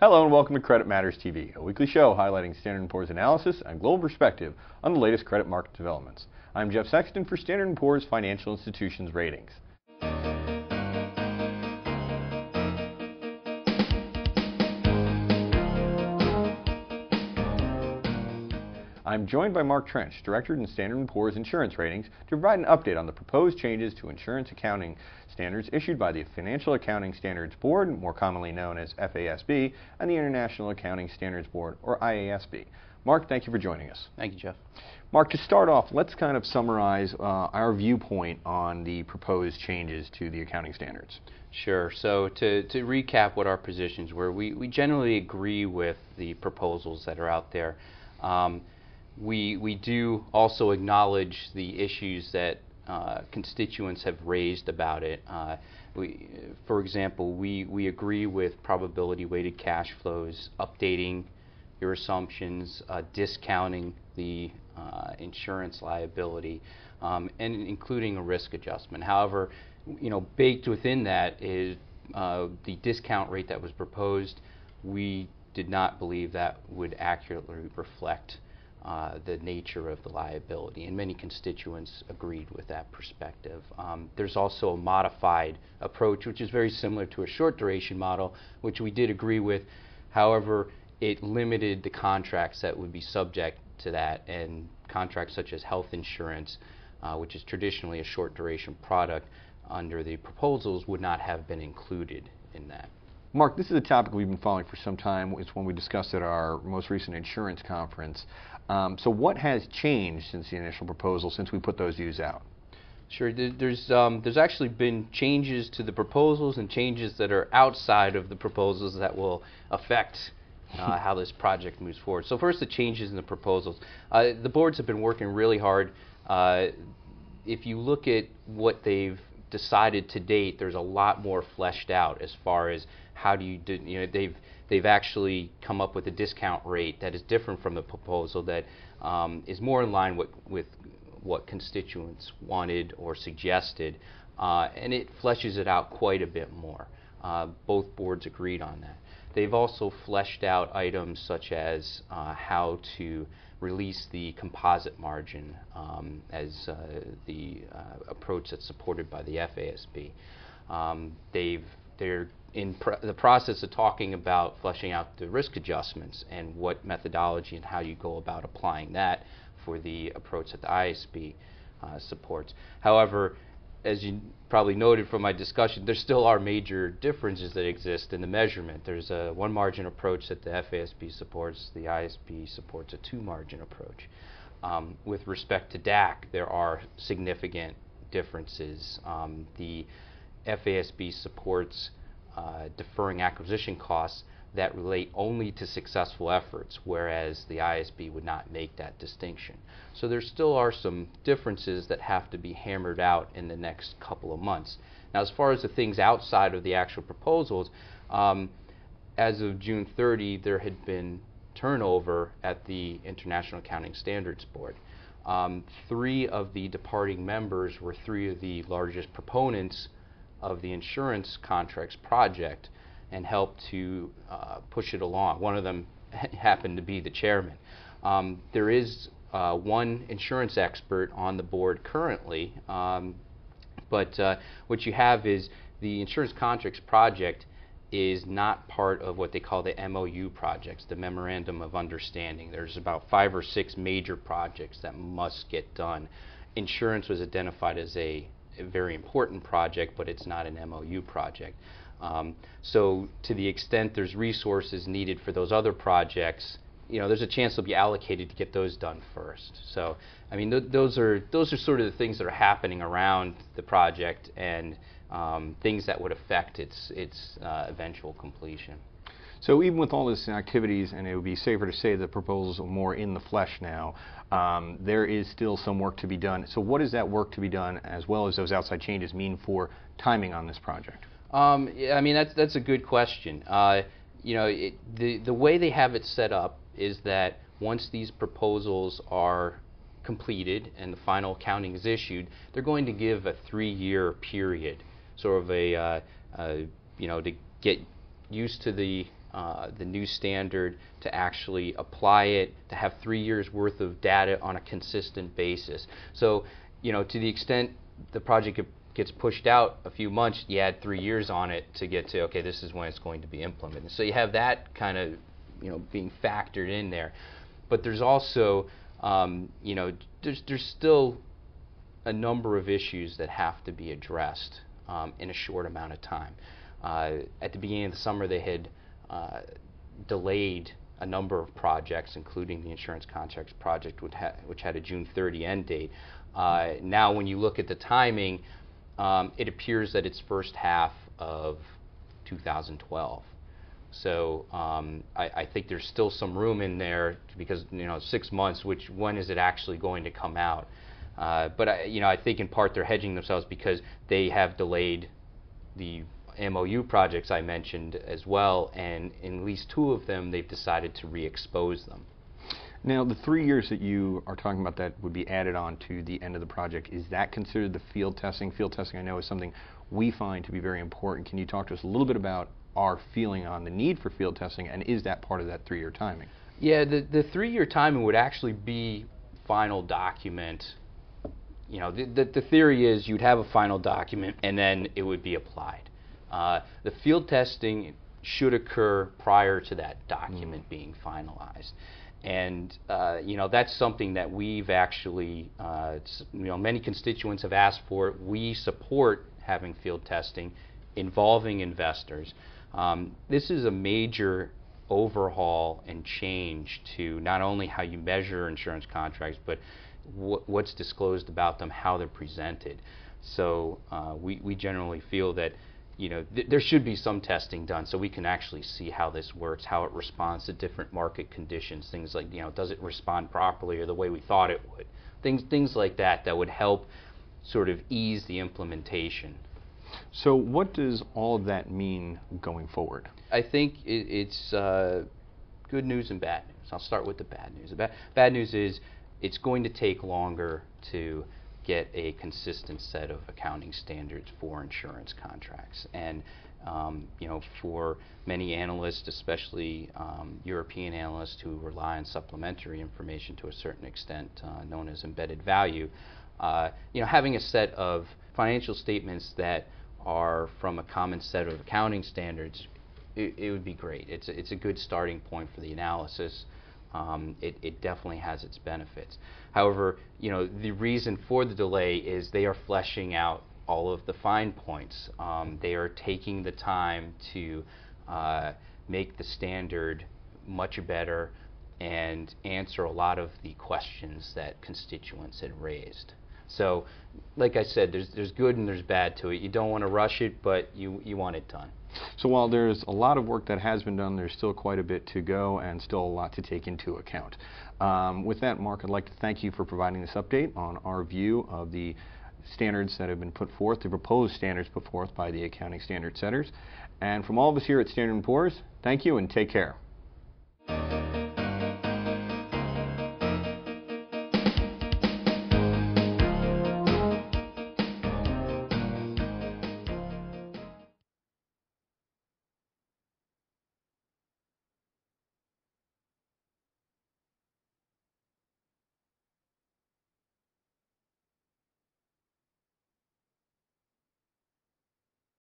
Hello and welcome to Credit Matters TV, a weekly show highlighting Standard & Poor's analysis and global perspective on the latest credit market developments. I'm Jeff Sexton for Standard & Poor's Financial Institutions Ratings. I'm joined by Mark Trench, Director in Standard & Poor's Insurance Ratings, to provide an update on the proposed changes to insurance accounting standards issued by the Financial Accounting Standards Board, more commonly known as FASB, and the International Accounting Standards Board, or IASB. Mark, thank you for joining us. Thank you, Jeff. Mark, to start off, let's kind of summarize uh, our viewpoint on the proposed changes to the accounting standards. Sure. So to, to recap what our positions were, we, we generally agree with the proposals that are out there. Um, we, we do also acknowledge the issues that uh, constituents have raised about it. Uh, we, for example, we, we agree with probability weighted cash flows, updating your assumptions, uh, discounting the uh, insurance liability, um, and including a risk adjustment. However, you know, baked within that is uh, the discount rate that was proposed. We did not believe that would accurately reflect the nature of the liability, and many constituents agreed with that perspective. Um, there's also a modified approach, which is very similar to a short duration model, which we did agree with. However, it limited the contracts that would be subject to that, and contracts such as health insurance, uh, which is traditionally a short duration product, under the proposals would not have been included in that. Mark, this is a topic we've been following for some time. It's one we discussed at our most recent insurance conference. Um, so what has changed since the initial proposal, since we put those views out? Sure. There's um, there's actually been changes to the proposals and changes that are outside of the proposals that will affect uh, how this project moves forward. So first, the changes in the proposals. Uh, the boards have been working really hard. Uh, if you look at what they've decided to date, there's a lot more fleshed out as far as how do you do, you know, they've they've actually come up with a discount rate that is different from the proposal that um, is more in line with, with what constituents wanted or suggested, uh, and it fleshes it out quite a bit more. Uh, both boards agreed on that. They've also fleshed out items such as uh, how to release the composite margin um, as uh, the uh, approach that's supported by the FASB. Um, they've they're in pr the process of talking about fleshing out the risk adjustments and what methodology and how you go about applying that for the approach that the IASB uh, supports. However, as you probably noted from my discussion, there still are major differences that exist in the measurement. There's a one margin approach that the FASB supports, the IASB supports a two margin approach. Um, with respect to DAC, there are significant differences. Um, the FASB supports uh, deferring acquisition costs that relate only to successful efforts, whereas the IASB would not make that distinction. So there still are some differences that have to be hammered out in the next couple of months. Now, as far as the things outside of the actual proposals, um, as of June 30, there had been turnover at the International Accounting Standards Board. Um, three of the departing members were three of the largest proponents of the insurance contracts project and helped to uh, push it along. One of them happened to be the chairman. Um, there is uh, one insurance expert on the board currently, um, but uh, what you have is the insurance contracts project is not part of what they call the MOU projects, the Memorandum of Understanding. There's about five or six major projects that must get done. Insurance was identified as a very important project, but it's not an MOU project. Um, so to the extent there's resources needed for those other projects, you know, there's a chance they'll be allocated to get those done first. So, I mean, th those are those are sort of the things that are happening around the project and um, things that would affect its its uh, eventual completion. So even with all these activities, and it would be safer to say the proposals are more in the flesh now, um, there is still some work to be done. So what does that work to be done, as well as those outside changes, mean for timing on this project? Um, I mean, that's, that's a good question. Uh, you know, it, the, the way they have it set up is that once these proposals are completed and the final accounting is issued, they're going to give a three-year period, sort of a, uh, uh, you know, to get used to the uh, the new standard to actually apply it, to have three years worth of data on a consistent basis. So, you know, to the extent the project gets pushed out a few months, you add three years on it to get to okay, this is when it's going to be implemented. So you have that kind of, you know, being factored in there. But there's also, um, you know, there's there's still a number of issues that have to be addressed um, in a short amount of time. Uh, at the beginning of the summer, they had delayed a number of projects, including the insurance contracts project, which, ha- which had a June 30 end date. Uh, now, when you look at the timing, um, it appears that it's first half of 2012. So um, I, I think there's still some room in there because you know six months. Which when is it actually going to come out? Uh, but I, you know I think in part they're hedging themselves because they have delayed the MOU projects I mentioned as well, and in at least two of them they've decided to re-expose them. Now, the three years that you are talking about that would be added on to the end of the project, is that considered the field testing? Field testing, I know, is something we find to be very important. Can you talk to us a little bit about our feeling on the need for field testing, and is that part of that three-year timing? Yeah, the, the three-year timing would actually be final document. You know, the, the, the theory is you'd have a final document and then it would be applied. Uh, the field testing should occur prior to that document being finalized. And uh, you know that's something that we've actually, uh, you know, many constituents have asked for. We support having field testing involving investors. Um, this is a major overhaul and change to not only how you measure insurance contracts, but wh- what's disclosed about them, how they're presented. So uh, we, we generally feel that you know th- there should be some testing done so we can actually see how this works, how it responds to different market conditions, things like you know does it respond properly or the way we thought it would, things things like that that would help sort of ease the implementation. So, what does all of that mean going forward? I think it, it's uh, good news and bad news. I'll start with the bad news. The ba- bad news is it's going to take longer to get a consistent set of accounting standards for insurance contracts. And um, you know, for many analysts, especially um, European analysts who rely on supplementary information to a certain extent, uh, known as embedded value, uh, you know, having a set of financial statements that are from a common set of accounting standards it, it would be great. It's a, it's a good starting point for the analysis. Um, it, it definitely has its benefits. However, you know the reason for the delay is they are fleshing out all of the fine points. Um, they are taking the time to uh, make the standard much better and answer a lot of the questions that constituents had raised. So, like I said, there's there's good and there's bad to it. You don't want to rush it, but you you want it done. So, while there's a lot of work that has been done, there's still quite a bit to go and still a lot to take into account. Um, with that, Mark, I'd like to thank you for providing this update on our view of the standards that have been put forth, the proposed standards put forth by the accounting standard setters. And from all of us here at Standard & Poor's, thank you and take care.